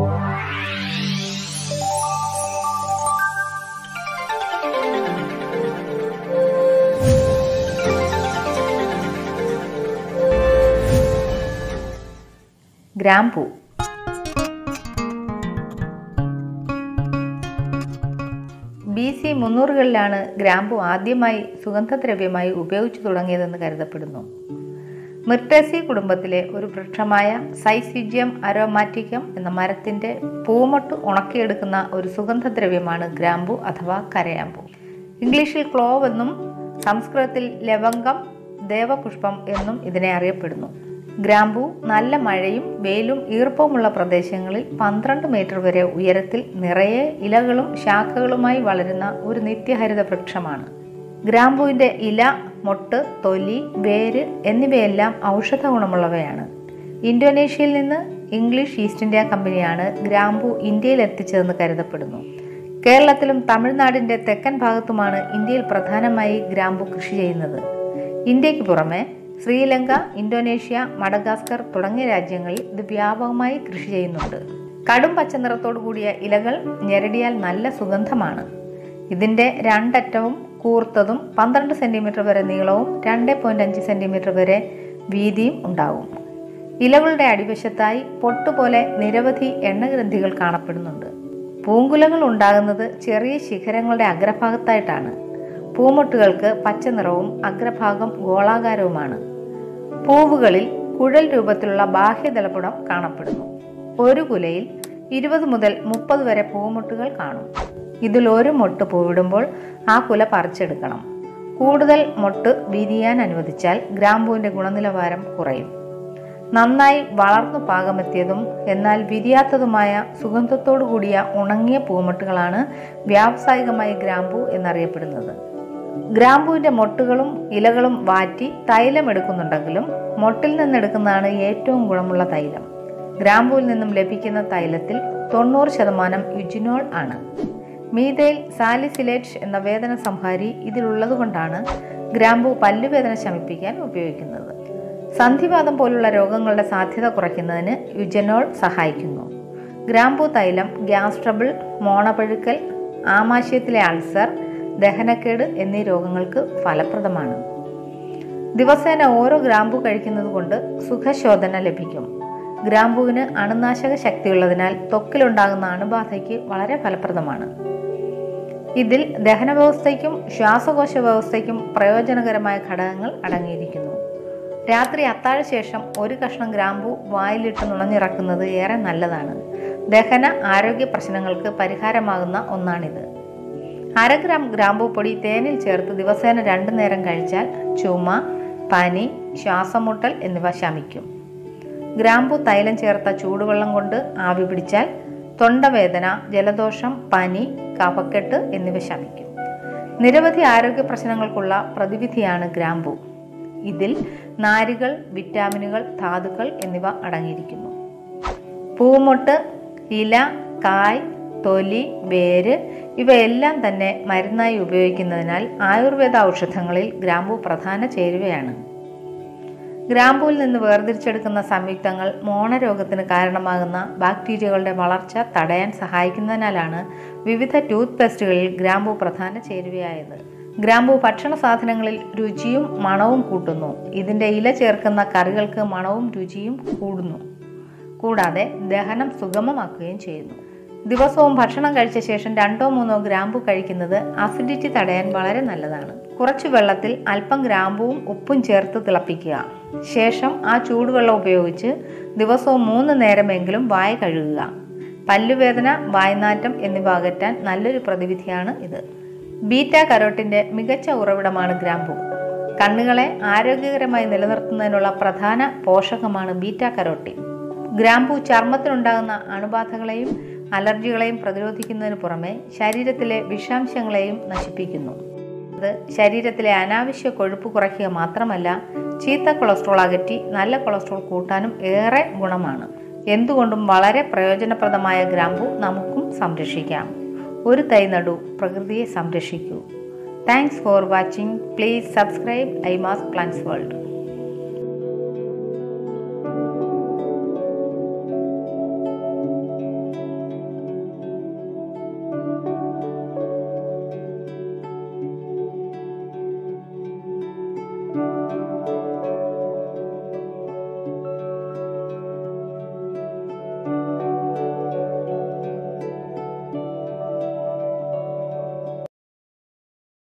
ഗ്രാമ്പൂ. B C മുന്നൂറുകളിലാണ് ഗ്രാമ്പു ആദ്യമായി സുഗന്ധദ്രവ്യമായി ഉപയോഗിച്ചു തുടങ്ങിയതെന്ന് കരുതപ്പെടുന്നു. മിർട്ടേസി കുടുംബത്തിലെ ഒരു വൃക്ഷമായ സൈസിജിയം അരോമാറ്റിക്കം എന്ന മരത്തിന്റെ പൂമൊട്ട് ഉണക്കിയെടുക്കുന്ന ഒരു സുഗന്ധദ്രവ്യമാണ് ഗ്രാമ്പു അഥവാ കരയാമ്പു. ഇംഗ്ലീഷിൽ ക്ലോവ് എന്നും സംസ്കൃതത്തിൽ ലവംഗം ദേവപുഷ്പം എന്നും ഇതിനെ അറിയപ്പെടുന്നു. ഗ്രാമ്പു നല്ല മഴയും വെയിലും ഈർപ്പവുമുള്ള പ്രദേശങ്ങളിൽ പന്ത്രണ്ട് മീറ്റർ വരെ ഉയരത്തിൽ നിറയെ ഇലകളും ശാഖകളുമായി വളരുന്ന ഒരു നിത്യഹരിത വൃക്ഷമാണ്. ഗ്രാമ്പുവിന്റെ ഇല മൊട്ട് തൊലി വേര് എന്നിവയെല്ലാം ഔഷധ ഗുണമുള്ളവയാണ്. ഇന്തോനേഷ്യയിൽ നിന്ന് ഇംഗ്ലീഷ് ഈസ്റ്റ് ഇന്ത്യ കമ്പനിയാണ് ഗ്രാമ്പു ഇന്ത്യയിൽ എത്തിച്ചതെന്ന് കരുതപ്പെടുന്നു. കേരളത്തിലും തമിഴ്നാടിന്റെ തെക്കൻ ഭാഗത്തുമാണ് ഇന്ത്യയിൽ പ്രധാനമായി ഗ്രാമ്പു കൃഷി ചെയ്യുന്നത്. ഇന്ത്യയ്ക്ക് പുറമെ ശ്രീലങ്ക ഇന്തോനേഷ്യ മഡഗാസ്കർ തുടങ്ങിയ രാജ്യങ്ങളിൽ ഇത് വ്യാപകമായി കൃഷി ചെയ്യുന്നുണ്ട്. കടും പച്ച നിറത്തോടു കൂടിയ ഇലകൾ ഞെരടിയാൽ നല്ല സുഗന്ധമാണ്. ഇതിന്റെ രണ്ടറ്റവും കൂർത്തതും പന്ത്രണ്ട് സെന്റിമീറ്റർ വരെ നീളവും രണ്ട് പോയിന്റ് അഞ്ച് സെന്റിമീറ്റർ വരെ വീതിയും ഉണ്ടാകും. ഇലകളുടെ അടിവശത്തായി പൊട്ടുപോലെ നിരവധി എണ്ണഗ്രന്ഥികൾ കാണപ്പെടുന്നുണ്ട്. പൂങ്കുലങ്ങൾ ഉണ്ടാകുന്നത് ചെറിയ ശിഖരങ്ങളുടെ അഗ്രഭാഗത്തായിട്ടാണ്. പൂമൊട്ടുകൾക്ക് പച്ച നിറവും അഗ്രഭാഗം ഗോളാകാരവുമാണ്. പൂവുകളിൽ കുഴൽ രൂപത്തിലുള്ള ബാഹ്യതലപുടം കാണപ്പെടുന്നു. ഒരു കുലയിൽ ഇരുപത് മുതൽ മുപ്പത് വരെ പൂമുട്ടുകൾ കാണും. ഇതിൽ ഒരു മൊട്ട് പൂവിടുമ്പോൾ ആ കുല പറിച്ചെടുക്കണം. കൂടുതൽ മൊട്ട് വിരിയാൻ അനുവദിച്ചാൽ ഗ്രാമ്പൂവിന്റെ ഗുണനിലവാരം കുറയും. നന്നായി വളർന്നു പാകമെത്തിയതും എന്നാൽ വിരിയാത്തതുമായ സുഗന്ധത്തോടു കൂടിയ ഉണങ്ങിയ പൂമൊട്ടുകളാണ് വ്യാവസായികമായി ഗ്രാമ്പൂ എന്നറിയപ്പെടുന്നത്. ഗ്രാമ്പൂവിന്റെ മൊട്ടുകളും ഇലകളും വാറ്റി തൈലം എടുക്കുന്നുണ്ടെങ്കിലും മൊട്ടിൽ നിന്നെടുക്കുന്നതാണ് ഏറ്റവും ഗുണമുള്ള തൈലം. ഗ്രാമ്പൂവിൽ നിന്നും ലഭിക്കുന്ന തൈലത്തിൽ തൊണ്ണൂറ് ശതമാനം യുജിനോൾ ആണ്. മീതയിൽ സാലിസിലേറ്റ് എന്ന വേദന സംഹാരി ഇതിലുള്ളതുകൊണ്ടാണ് ഗ്രാമ്പു പല്ലുവേദന ശമിപ്പിക്കാൻ ഉപയോഗിക്കുന്നത്. സന്ധിവാദം പോലുള്ള രോഗങ്ങളുടെ സാധ്യത കുറയ്ക്കുന്നതിന് യുജനോൾ സഹായിക്കുന്നു. ഗ്രാമ്പു തൈലം ഗ്യാസ് ട്രബിൾ മോണപഴുക്കൽ ആമാശയത്തിലെ അൾസർ ദഹനക്കേട് എന്നീ രോഗങ്ങൾക്ക് ഫലപ്രദമാണ്. ദിവസേന ഓരോ ഗ്രാമ്പു കഴിക്കുന്നത് കൊണ്ട് സുഖശോധന ലഭിക്കും. ഗ്രാമ്പുവിന് അണുനാശക ശക്തിയുള്ളതിനാൽ ത്വക്കിലുണ്ടാകുന്ന അണുബാധയ്ക്ക് വളരെ ഫലപ്രദമാണ്. ഇതിൽ ദഹന വ്യവസ്ഥയ്ക്കും ശ്വാസകോശ വ്യവസ്ഥയ്ക്കും പ്രയോജനകരമായ ഘടകങ്ങൾ അടങ്ങിയിരിക്കുന്നു. രാത്രി അത്താഴ ശേഷം ഒരു കഷ്ണം ഗ്രാമ്പു വായിലിട്ട് നുണഞ്ഞിറക്കുന്നത് ഏറെ നല്ലതാണ്. ദഹന ആരോഗ്യ പ്രശ്നങ്ങൾക്ക് പരിഹാരമാകുന്ന ഒന്നാണിത്. അര ഗ്രാം ഗ്രാമ്പു പൊടി തേനിൽ ചേർത്ത് ദിവസേന രണ്ടു നേരം കഴിച്ചാൽ ചുമ പനി ശ്വാസമുട്ടൽ എന്നിവ ശമിക്കും. ഗ്രാമ്പു തൈലം ചേർത്ത ചൂടുവെള്ളം കൊണ്ട് ആവി പിടിച്ചാൽ തൊണ്ടവേദന ജലദോഷം പനി കഫക്കെട്ട് എന്നിവ ശമിക്കും. നിരവധി ആരോഗ്യ പ്രശ്നങ്ങൾക്കുള്ള പ്രതിവിധിയാണ് ഗ്രാമ്പു. ഇതിൽ നാരുകൾ വിറ്റാമിനുകൾ ധാതുക്കൾ എന്നിവ അടങ്ങിയിരിക്കുന്നു. പൂമൊട്ട് ഇല കായ് തൊലി വേര് ഇവയെല്ലാം തന്നെ മരുന്നായി ഉപയോഗിക്കുന്നതിനാൽ ആയുർവേദ ഔഷധങ്ങളിൽ ഗ്രാമ്പു പ്രധാന ചേരുവയാണ്. ഗ്രാമ്പൂവിൽ നിന്ന് വേർതിരിച്ചെടുക്കുന്ന സംയുക്തങ്ങൾ മോണരോഗത്തിന് കാരണമാകുന്ന ബാക്ടീരിയകളുടെ വളർച്ച തടയാൻ സഹായിക്കുന്നതിനാലാണ് വിവിധ ടൂത്ത് പേസ്റ്റുകളിൽ ഗ്രാമ്പൂ പ്രധാന ചേരുവയായത്. ഗ്രാമ്പൂ ഭക്ഷണ സാധനങ്ങളിൽ രുചിയും മണവും കൂട്ടുന്നു. ഇതിന്റെ ഇല ചേർക്കുന്ന കറികൾക്ക് മണവും രുചിയും കൂടുന്നു. കൂടാതെ ദഹനം സുഗമമാക്കുകയും ചെയ്യുന്നു. ദിവസവും ഭക്ഷണം കഴിച്ച ശേഷം രണ്ടോ മൂന്നോ ഗ്രാമ്പു കഴിക്കുന്നത് അസിഡിറ്റി തടയാൻ വളരെ നല്ലതാണ്. കുറച്ച് വെള്ളത്തിൽ അല്പം ഗ്രാമ്പുവും ഉപ്പും ചേർത്ത് തിളപ്പിക്കുക. ശേഷം ആ ചൂടുവെള്ളം ഉപയോഗിച്ച് ദിവസവും മൂന്ന് നേരമെങ്കിലും വായ കഴുകുക. പല്ലുവേദന വായനാറ്റം എന്നിവ അകറ്റാൻ നല്ലൊരു പ്രതിവിധിയാണ് ഇത്. ബീറ്റ കരോട്ടിന്റെ മികച്ച ഉറവിടമാണ് ഗ്രാമ്പു. കണ്ണുകളെ ആരോഗ്യകരമായി നിലനിർത്തുന്നതിനുള്ള പ്രധാന പോഷകമാണ് ബീറ്റ കരോട്ടിൻ ഗ്രാമ്പു ചർമ്മത്തിനുണ്ടാകുന്ന അണുബാധകളെയും അലർജികളെയും പ്രതിരോധിക്കുന്നതിന് പുറമെ ശരീരത്തിലെ വിഷാംശങ്ങളെയും നശിപ്പിക്കുന്നു. അത് ശരീരത്തിലെ അനാവശ്യ കൊഴുപ്പ് കുറയ്ക്കുക മാത്രമല്ല ചീത്ത കൊളസ്ട്രോൾ അകറ്റി നല്ല കൊളസ്ട്രോൾ കൂട്ടാനും ഏറെ ഗുണമാണ്. എന്തുകൊണ്ടും വളരെ പ്രയോജനപ്രദമായ ഗ്രാമ്പു നമുക്കും സംരക്ഷിക്കാം. ഒരു തൈ നടു പ്രകൃതിയെ സംരക്ഷിക്കൂ. Thanks for watching please subscribe ഐമാസ് plants world